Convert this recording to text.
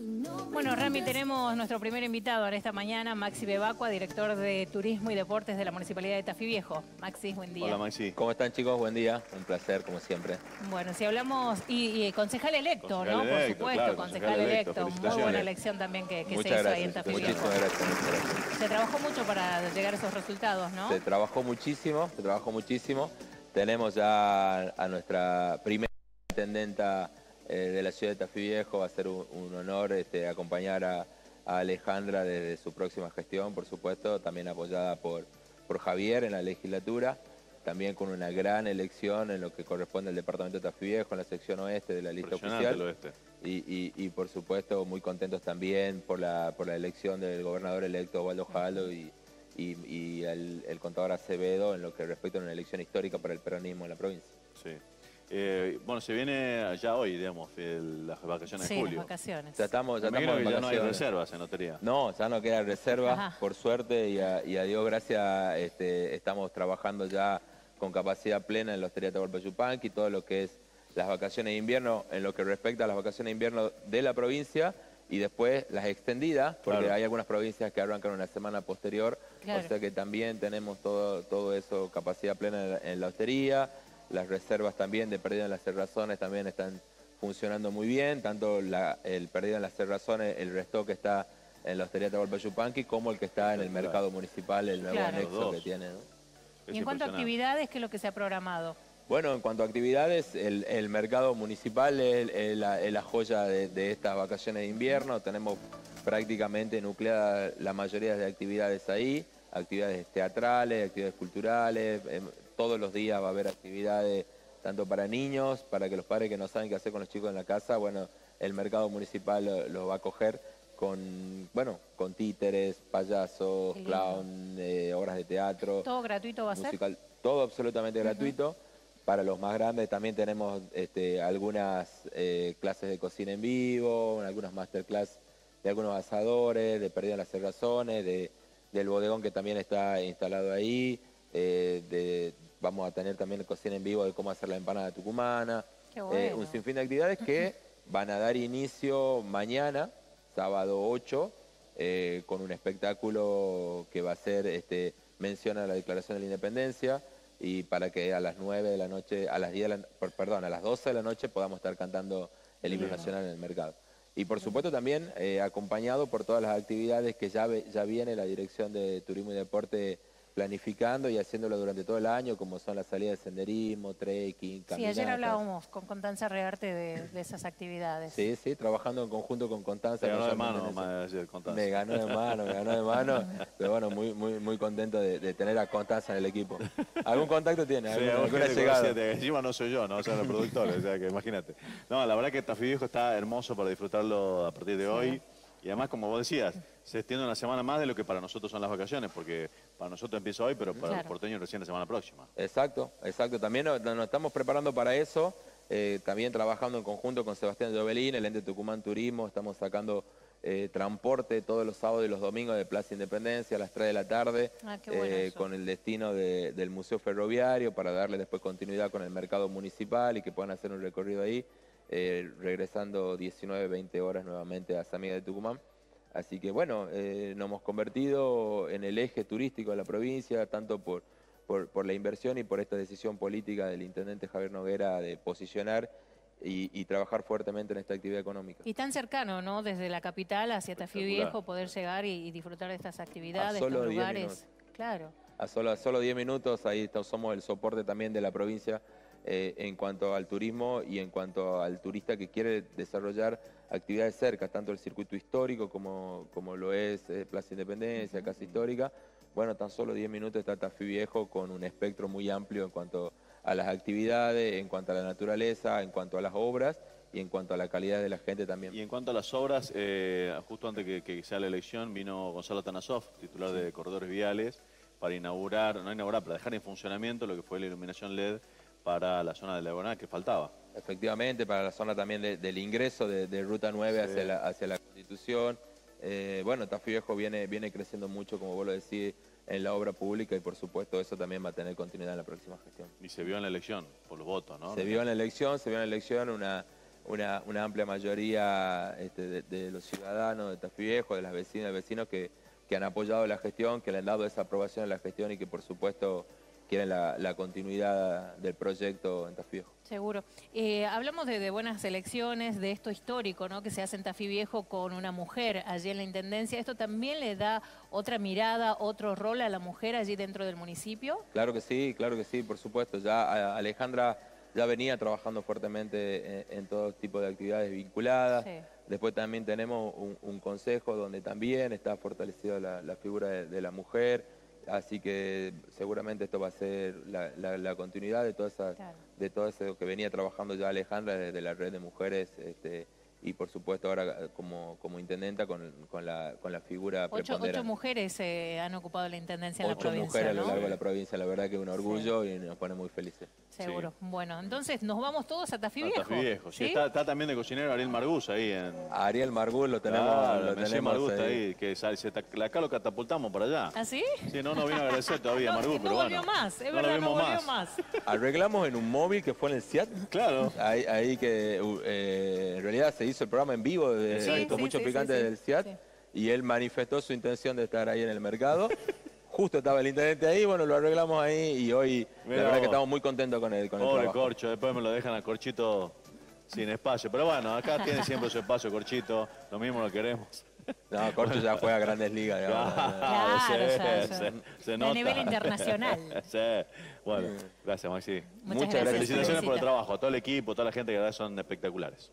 Bueno, Rami, tenemos nuestro primer invitado en esta mañana, Maxi Bebacua, director de Turismo y Deportes de la Municipalidad de Tafí Viejo. Maxi, buen día. Hola Maxi. ¿Cómo están chicos? Buen día, un placer como siempre. Bueno, si hablamos, y, y concejal electo, Concejal ¿no? electo, Por supuesto, claro, concejal, concejal electo, electo. Muy buena elección también que, que se hizo gracias, ahí en Tafí Viejo. muchas gracias. Se trabajó mucho para llegar a esos resultados, ¿no? Se trabajó muchísimo, se trabajó muchísimo. Tenemos ya a nuestra primera intendenta eh, de la ciudad de Tafí Viejo, va a ser un, un honor este, acompañar a, a Alejandra desde su próxima gestión, por supuesto, también apoyada por, por Javier en la legislatura, también con una gran elección en lo que corresponde al departamento de Tafí Viejo, en la sección oeste de la lista oficial. oeste. Y, y- y, por supuesto muy contentos también por la, por la elección del gobernador electo Waldo Jalo y, y- y el, el contador Acevedo en lo que respecta a una elección histórica para el peronismo en la provincia. Sí. Eh, bueno, se viene ya hoy, digamos, el- las vacaciones Sí, de las julio. vacaciones. Ya estamos, ya estamos en ya no hay reservas en lotería. No, ya no queda reserva, Ajá. por suerte, y a, y a Dios gracias este, estamos trabajando ya con capacidad plena en la Hostería Atahualpa Yupanqui, todo lo que es las vacaciones de invierno, en lo que respecta a las vacaciones de invierno de la provincia, y después las extendidas, porque Claro. hay algunas provincias que arrancan una semana posterior, Claro. o sea que también tenemos todo, todo eso, capacidad plena en la, en la hostería, las reservas también de pérdida en las cerrazones también están funcionando muy bien, tanto la- el pérdida en las cerrazones, el resto que está en la hostería Atahualpa Yupanqui, como el que está en el mercado municipal, el nuevo Claro. Anexo que tiene. y en cuanto a actividades, ¿qué es lo que se ha programado? Bueno, en cuanto a actividades, el, el mercado municipal es, es la, es la joya de, de estas vacaciones de invierno. Tenemos prácticamente nucleada la mayoría de actividades ahí, actividades teatrales, actividades culturales. Todos los días va a haber actividades tanto para niños, para que los padres que no saben qué hacer con los chicos en la casa, bueno, el mercado municipal lo, lo va a coger con, bueno, con títeres, payasos, clown, eh, obras de teatro ¿Todo gratuito va a ser? todo absolutamente gratuito. Para los más grandes también tenemos este, algunas eh, clases de cocina en vivo, algunas masterclass de algunos asadores, de pérdida en las cerrazones, de, del bodegón que también está instalado ahí, eh, de, vamos a tener también cocina en vivo de cómo hacer la empanada tucumana, eh, bueno. un sinfín de actividades que van a dar inicio mañana, sábado 8, eh, con un espectáculo que va a ser, este, menciona la Declaración de la Independencia, y para que a las 9 de la noche, a las 10 de la, per- perdón, a las 12 de la noche podamos estar cantando el himno nacional en el mercado. Y por supuesto también eh, acompañado por todas las actividades que ya, ve- ya viene la Dirección de Turismo y Deporte planificando y haciéndolo durante todo el año, como son las salidas de senderismo, trekking, Sí, ayer caminatas. hablábamos con Constanza Rearte de, de esas actividades. Sí, sí, trabajando en conjunto con Constanza. Se ganó de mano más ayer. Me ganó de mano, me ganó de mano. Pero bueno, muy, muy, muy contento de, de tener a Constanza en el equipo. ¿Algún contacto tiene? Sí, ¿Alguna, llegada? Encima no soy yo, no son los productores, o sea que imagínate. No, la verdad que Tafí Viejo está hermoso para disfrutarlo a partir de hoy. Y además, como vos decías, se extiende una semana más de lo que para nosotros son las vacaciones, porque para nosotros empieza hoy, pero para Claro. los porteños recién la semana próxima. Exacto, exacto. También nos, nos estamos preparando para eso. eh, también trabajando en conjunto con Sebastián Llobelín, el ente Tucumán Turismo. Estamos sacando eh, transporte todos los sábados y los domingos de Plaza Independencia a las 3 de la tarde. Ah, qué bueno eh, con el destino de- del Museo Ferroviario para darle después continuidad con el mercado municipal y que puedan hacer un recorrido ahí. Eh, regresando 19, 20 horas nuevamente a San Miguel de Tucumán. Así que bueno, eh, nos hemos convertido en el eje turístico de la provincia, tanto por, por, por la inversión y por esta decisión política del intendente Javier Noguera de posicionar y, y trabajar fuertemente en esta actividad económica. Y tan cercano, ¿no? Desde la capital hacia Tafí. Viejo, poder llegar y, y disfrutar de estas actividades, solo estos 10 lugares. Claro. A solo, a solo 10 minutos, ahí somos el soporte también de la provincia eh, en cuanto al turismo y en cuanto al turista que quiere desarrollar actividades cerca, tanto el circuito histórico como, como lo es eh, Plaza Independencia, Casa Histórica. Bueno, tan solo 10 minutos está Tafí Viejo con un espectro muy amplio en cuanto a las actividades, en cuanto a la naturaleza, en cuanto a las obras y en cuanto a la calidad de la gente también. Y en cuanto a las obras, eh, justo antes que, que sea la elección, vino Gonzalo Tanasov, titular de Corredores Viales, para inaugurar, no inaugurar, para dejar en funcionamiento lo que fue la iluminación LED para la zona de la Diagonal que faltaba. Efectivamente, para la zona también de- del ingreso de, de Ruta 9 Sí. hacia, la, hacia la Constitución. Eh, bueno, Tafí Viejo viene, viene creciendo mucho, como vos lo decís, en la obra pública y por supuesto eso también va a tener continuidad en la próxima gestión. Y se vio en la elección, por los votos, ¿no? Se vio en la elección, se vio en la elección una, una, una amplia mayoría este, de, de los ciudadanos de Tafí Viejo, de las vecinas y vecinos que, que han apoyado la gestión, que le han dado esa aprobación a la gestión y que por supuesto quieren la, la continuidad del proyecto en Tafí Viejo. Seguro. Eh, hablamos de, de buenas elecciones, de esto histórico, ¿no? Que se hace en Tafí Viejo con una mujer allí en la Intendencia. ¿Esto también le da otra mirada, otro rol a la mujer allí dentro del municipio? Claro que sí, claro que sí, por supuesto. Ya Alejandra ya venía trabajando fuertemente en, en todo tipo de actividades vinculadas. Sí. Después también tenemos un, un consejo donde también está fortalecida la, la figura de, de la mujer. Así que seguramente esto va a ser la, la- la continuidad de toda esa, Claro. de todo eso que venía trabajando ya Alejandra desde la red de mujeres este, y por supuesto ahora eh, como, como intendenta con, con la, con la figura Ocho, ocho mujeres eh, han ocupado la Intendencia en la Ocho provincia, mujeres a lo largo de la provincia, la verdad que es un orgullo y nos pone muy felices. Seguro. Bueno, entonces nos vamos todos a Tafí A Viejo. Tafí Viejo. Sí, ¿sí? Está, está también de cocinero Ariel Marguz ahí en... A Ariel Margul lo tenemos, Claro, lo tenemos Marguz está ahí. ahí, que sale- se acá lo catapultamos para allá. ¿Ah, sí? Sí, no nos vino a agradecer todavía No, no pero volvió bueno. más, es no lo verdad, no volvió más. Arreglamos en un móvil que fue en el CIAT. Claro. Ahí, ahí que uh, eh, en realidad se hizo el programa en vivo de, Sí, con sí, muchos sí, picantes sí, sí. del CIAT Sí. y él manifestó su intención de estar ahí en el mercado. Justo estaba el intendente ahí, bueno, lo arreglamos ahí y hoy Mirá la verdad que estamos muy contentos con él, con el Pobre trabajo. Corcho, después me lo dejan a Corchito sin espacio. Pero bueno, acá tiene siempre su espacio Corchito, lo mismo lo queremos. No, Corcho ya juega a grandes ligas. digamos. Claro, sí, ya, ya. se, se A nivel internacional. sí. Bueno, gracias Maxi. Muchas Muchas gracias. Felicitaciones por el trabajo, a todo el equipo, toda la gente que verdad son espectaculares.